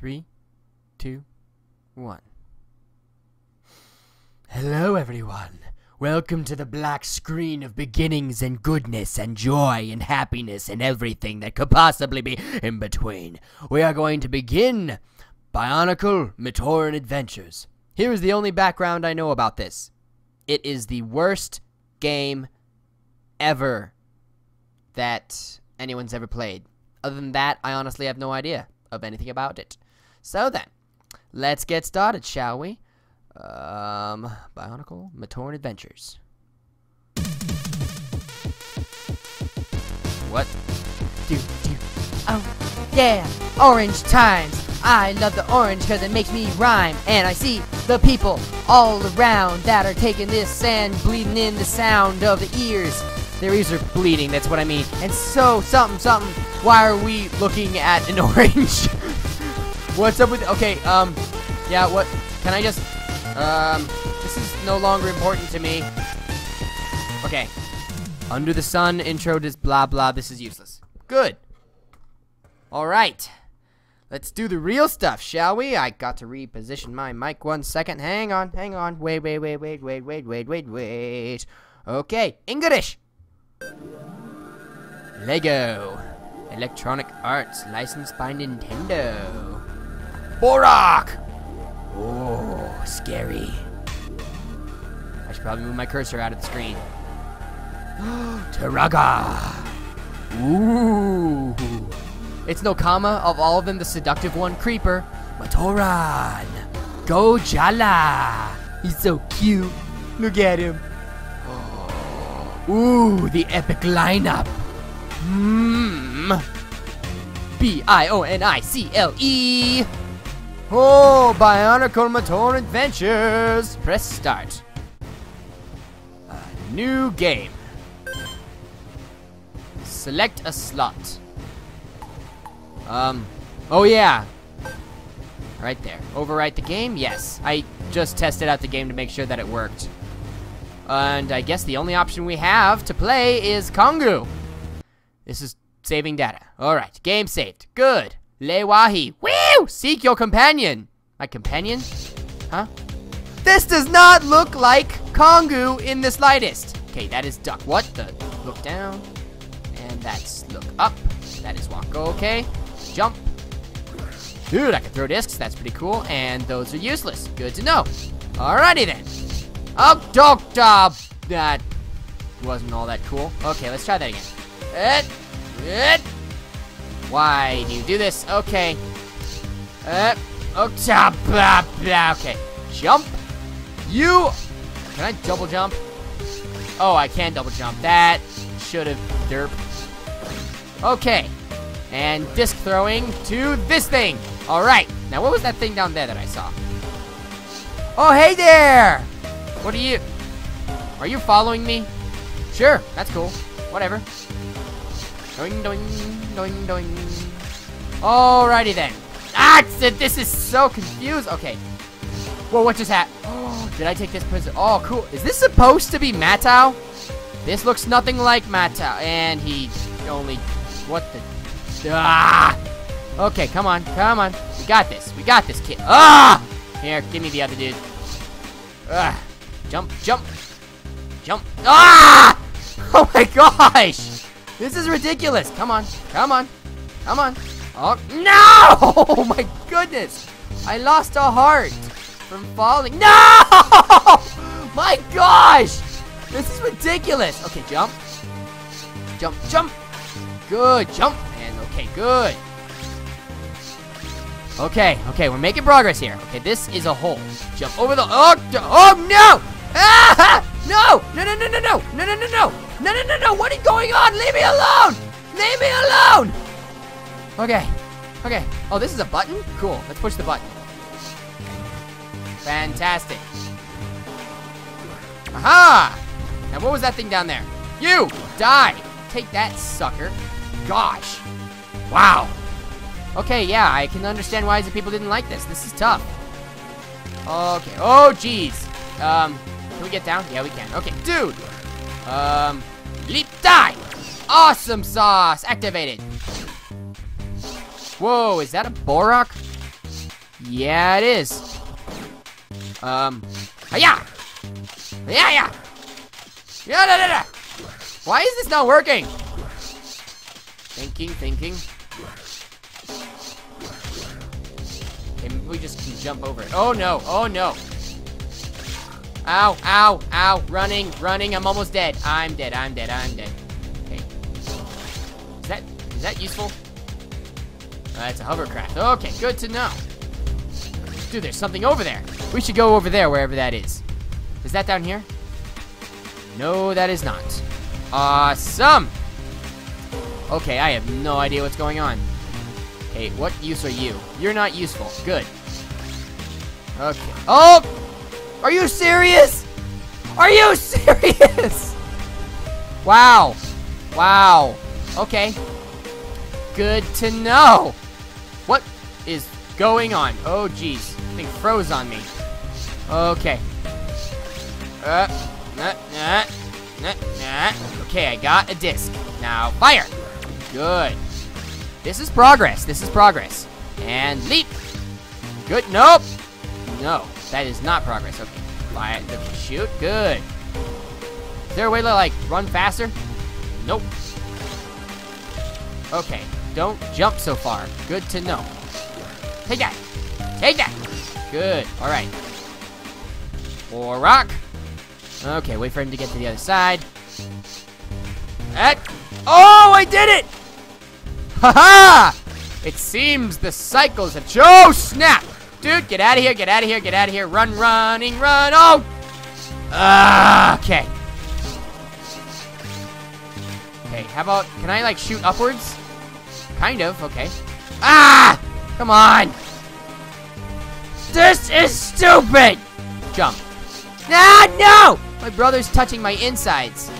Three, two, one. Hello, everyone. Welcome to the black screen of beginnings and goodness and joy and happiness and everything that could possibly be in between. We are going to begin Bionicle Matoran Adventures. Here is the only background I know about this. It is the worst game ever that anyone's ever played. Other than that, I honestly have no idea of anything about it. So then, let's get started, shall we? Um, Bionicle Matoran Adventures. What? do, do. Oh, yeah, orange times. I love the orange because it makes me rhyme. And I see the people all around that are taking this and bleeding in the sound of the ears. Their ears are bleeding, that's what I mean. And so, something, something, why are we looking at an orange? What's up with, okay, um, yeah, what, can I just, um, this is no longer important to me. Okay. Under the sun, intro, just blah, blah, this is useless. Good. Alright. Let's do the real stuff, shall we? I got to reposition my mic one second. Hang on, hang on. Wait, wait, wait, wait, wait, wait, wait, wait, wait. Okay, English. Lego. Electronic Arts, licensed by Nintendo. Bohrok! Oh, scary. I should probably move my cursor out of the screen. Turaga! Ooh! It's no comma of all of them, the seductive one, Creeper. Matoran! Gojala! He's so cute. Look at him. Ooh, the epic lineup. Mmm. B I O N I C L E. Oh, Bionicle Matoran Adventures. Press start. A new game. Select a slot. Um, oh yeah. Right there. Overwrite the game? Yes. I just tested out the game to make sure that it worked. And I guess the only option we have to play is Kongu. This is saving data. Alright, game saved. Good. Le-Wahi. Woo! Seek your companion. My companion? Huh? This does not look like Kongu in the slightest. Okay, that is duck. What the? Look down. And that's look up. That is walk. Okay. Jump. Dude, I can throw discs. That's pretty cool. And those are useless. Good to know. Alrighty then. Oh, doctor. That wasn't all that cool. Okay, let's try that again. Eh, eh. Why do you do this? Okay. Uh, oh. Okay. Jump. You. Can I double jump? Oh, I can double jump. That should have derp. Okay. And disc throwing to this thing. All right. Now, what was that thing down there that I saw? Oh, hey there. What are you? Are you following me? Sure. That's cool. Whatever. Doing, doing, doing, doing. Alrighty then. Ah, this is so confused. Okay. Whoa, what just happened? Oh, did I take this prison? Oh, cool. Is this supposed to be Matau? This looks nothing like Matau. And he only... What the... Ah! Okay, come on. Come on. We got this. We got this, kid. Ah! Here, give me the other dude. Ah! Jump, jump. Jump. Ah! Oh my gosh! This is ridiculous. Come on. Come on. Come on. Oh, no! Oh my goodness! I lost a heart from falling. No! My gosh! This is ridiculous. Okay, jump. Jump, jump. Good, jump. And okay, good. Okay, okay, we're making progress here. Okay, this is a hole. Jump over the. Oh, oh no! Ah! No! No! No! No! No! No! No! No! No! No! No! No! No! No! What is going on? Leave me alone! Okay. Okay. Oh, this is a button? Cool. Let's push the button. Fantastic. Aha! Now, what was that thing down there? You! Die! Take that, sucker. Gosh. Wow. Okay, yeah, I can understand why the people didn't like this. This is tough. Okay. Oh, jeez. Um, can we get down? Yeah, we can. Okay, dude. Um, leap, die! Awesome sauce! Activated. Whoa, is that a Bohrok? Yeah, it is. Um, yeah, yeah, yeah, yeah, da, da. Why is this not working? Thinking, thinking. Maybe we just can jump over it. Oh no, oh no. Ow, ow, ow, running, running, I'm almost dead. I'm dead, I'm dead, I'm dead. Okay. Is that, is that useful? Uh, a hovercraft. Okay, good to know. Dude, there's something over there. We should go over there, wherever that is. Is that down here? No, that is not. Awesome! Okay, I have no idea what's going on. Hey, what use are you? You're not useful. Good. Okay. Oh! Are you serious? Are you serious? Wow. Wow. Okay. Good to know. Going on? Oh, jeez. Thing froze on me. Okay. Uh, nah, nah, nah, nah. Okay, I got a disc. Now, fire. Good. This is progress. This is progress. And leap. Good. Nope. No, that is not progress. Okay. Fire. Shoot. Good. Is there a way to, like, run faster? Nope. Okay. Don't jump so far. Good to know. Take that. Take that. Good. All right. Or rock. Okay, wait for him to get to the other side. That. Oh, I did it! Haha! -ha! It seems the cycles have. Oh, snap! Dude, get out of here, get out of here, get out of here. Run, running, run. Oh! Uh, okay. Okay, how about, can I like shoot upwards? Kind of, okay. Ah! Come on! This is stupid! Jump. Ah, no! My brother's touching my insides.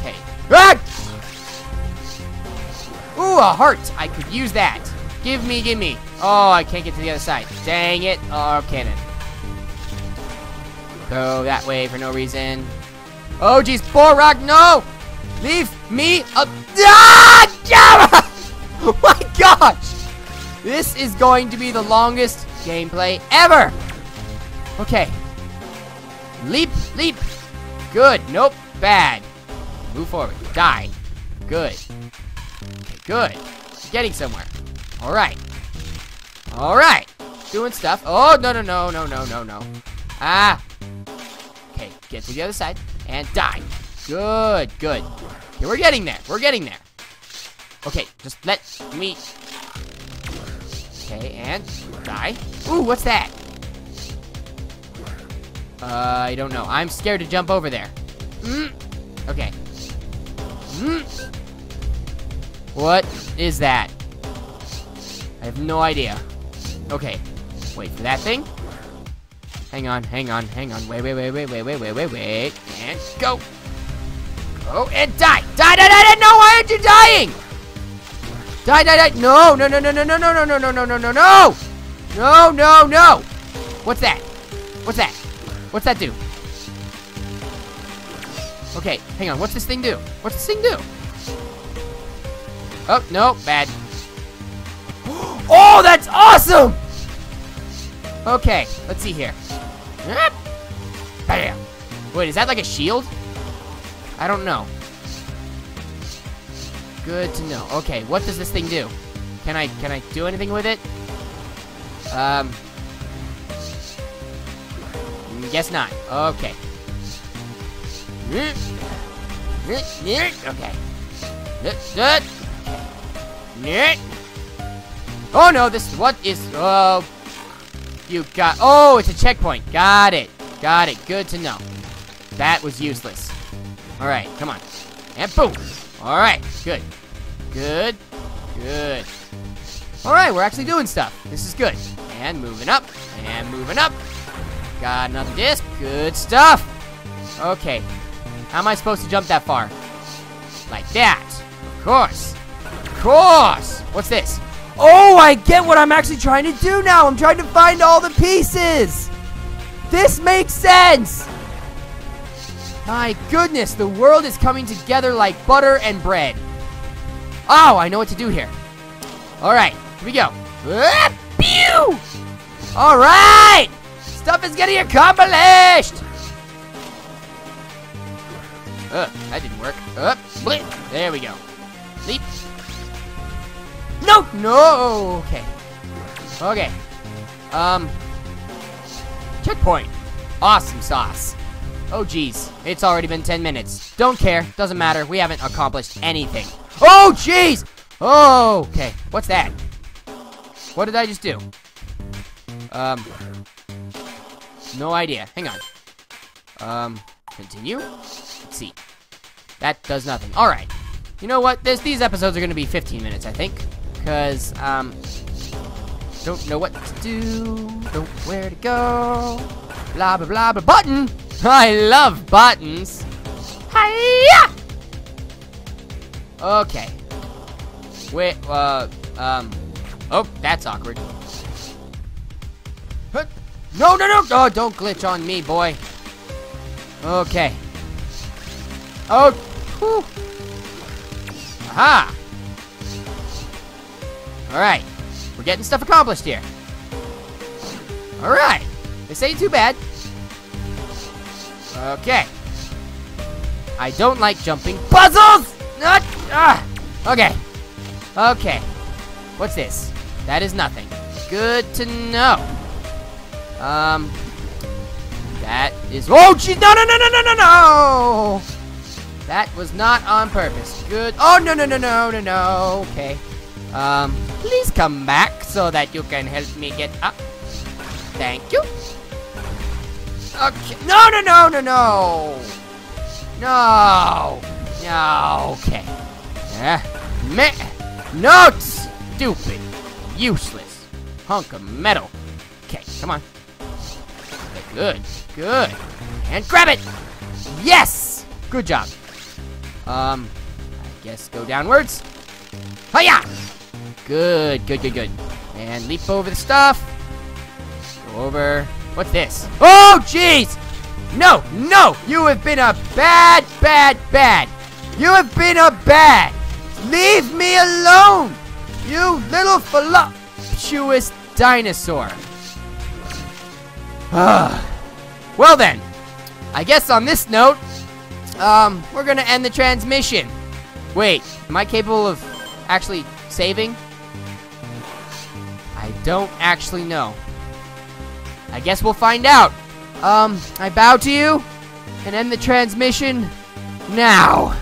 Okay. Ah! Ooh, a heart. I could use that. Give me, give me. Oh, I can't get to the other side. Dang it. Oh, cannon. Go that way for no reason. Oh, geez. Rock, no! Leave me up. Ah! Oh my gosh! This is going to be the longest gameplay ever! Okay. Leap, leap. Good. Nope. Bad. Move forward. Die. Good. Okay, good. Getting somewhere. Alright. Alright. Doing stuff. Oh, no, no, no, no, no, no, no. Ah. Okay, get to the other side. And die. Good, good. Okay, we're getting there. We're getting there. Okay, just let me... Okay, and die. Ooh, what's that? Uh, I don't know. I'm scared to jump over there. Mm. Okay. Mm. What is that? I have no idea. Okay. Wait for that thing. Hang on, hang on, hang on. Wait, wait, wait, wait, wait, wait, wait, wait, wait. And go. Go and die. Die, die, die, die. No, why aren't you dying? Die, die, die. No, no, no, no, no, no, no, no, no, no, no, no, no, no. No, no, no. What's that? What's that? What's that do? Okay, hang on. What's this thing do? What's this thing do? Oh, no, bad. Oh, that's awesome! Okay, let's see here. Bam! Wait, is that like a shield? I don't know. Good to know. Okay, what does this thing do? Can I can I do anything with it? Um Guess not. Okay. Okay. Oh no, this what is oh you got oh it's a checkpoint. Got it. Got it. Good to know. That was useless. Alright, come on. And boom! Alright, good. Good. Good. Alright, we're actually doing stuff. This is good. And moving up. And moving up. Got another disc. Good stuff. Okay. How am I supposed to jump that far? Like that. Of course. Of course. What's this? Oh, I get what I'm actually trying to do now. I'm trying to find all the pieces. This makes sense. My goodness, the world is coming together like butter and bread. Oh, I know what to do here. All right, here we go. Pew! Alright! Stuff is getting accomplished! Uh, that didn't work. Up, blip. There we go. Leap. No! No! Okay. Okay. Um. Checkpoint. Awesome sauce. Oh, jeez. It's already been 10 minutes. Don't care. Doesn't matter. We haven't accomplished anything. Oh, jeez! Oh, okay. What's that? What did I just do? Um. No idea. Hang on. Um, continue? Let's see. That does nothing. Alright. You know what? This, these episodes are going to be 15 minutes, I think. Because, um, don't know what to do. Don't where to go. Blah, blah, blah, blah. Button! I love buttons. Hiya! Okay. Wait, uh, um, oh, that's awkward. No, no, no! Oh, don't glitch on me, boy. Okay. Oh, whew. Aha! Alright. We're getting stuff accomplished here. Alright. This ain't too bad. Okay. I don't like jumping puzzles! Not, ah! Okay. Okay. What's this? That is nothing. Good to know. Um. That is. Oh, jeez! No, no, no, no, no, no, no! That was not on purpose. Good. Oh, no, no, no, no, no, no. Okay. Um. Please come back so that you can help me get up. Thank you. Okay. No, no, no, no, no. No. No. Okay. Yeah. Me. No. Stupid. Useless. Hunk of metal. Okay. Come on. Good. Good. And grab it. Yes. Good job. Um. I guess go downwards. Hiya. Good. Good. Good. Good. And leap over the stuff. Go over. What's this? Oh, jeez! No, no! You have been a bad, bad, bad! You have been a bad! Leave me alone! You little voluptuous dinosaur! Well then, I guess on this note, um, we're gonna end the transmission. Wait, am I capable of actually saving? I don't actually know. I guess we'll find out. Um, I bow to you and end the transmission now.